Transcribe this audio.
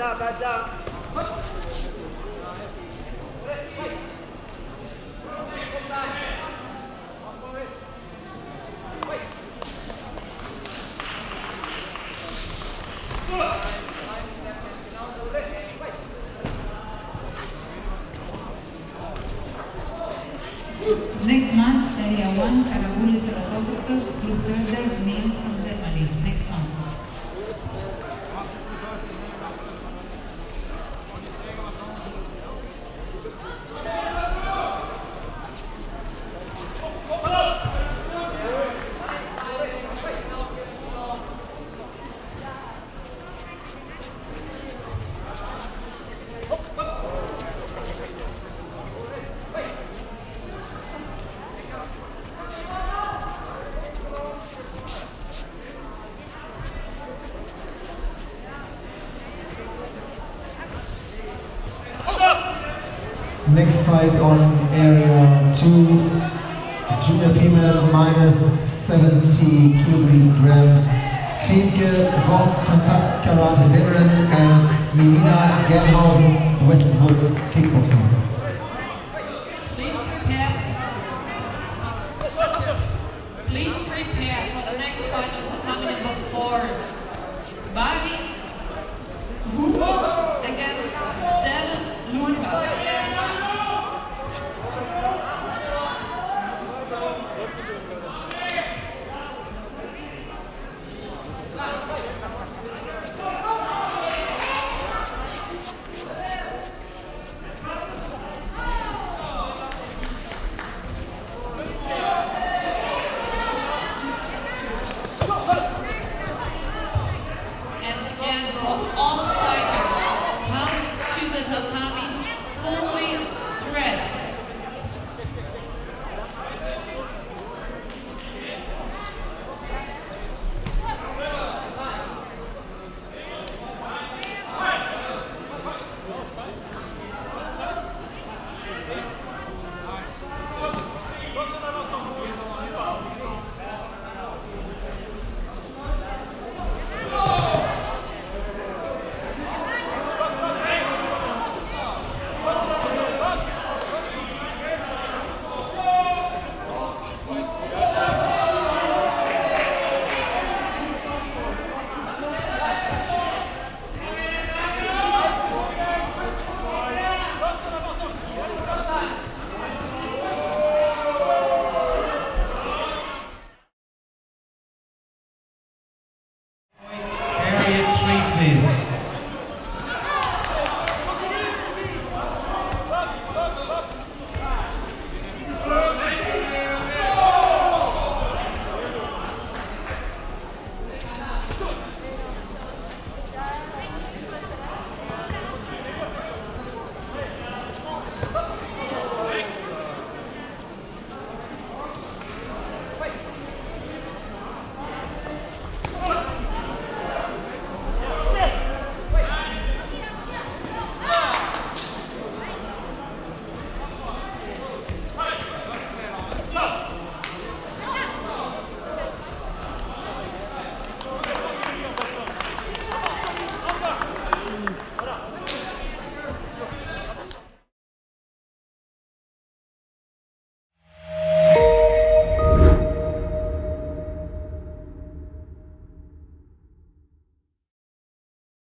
Next month, Area 1, Karaboulis Saratopoulos, through further names Next fight on area 2, junior female minus 70 kilogram. Finke Rock Contact Karate veteran and Melina Gerhausen Westwood prepare. Please prepare for the next fight on tatami number four. To the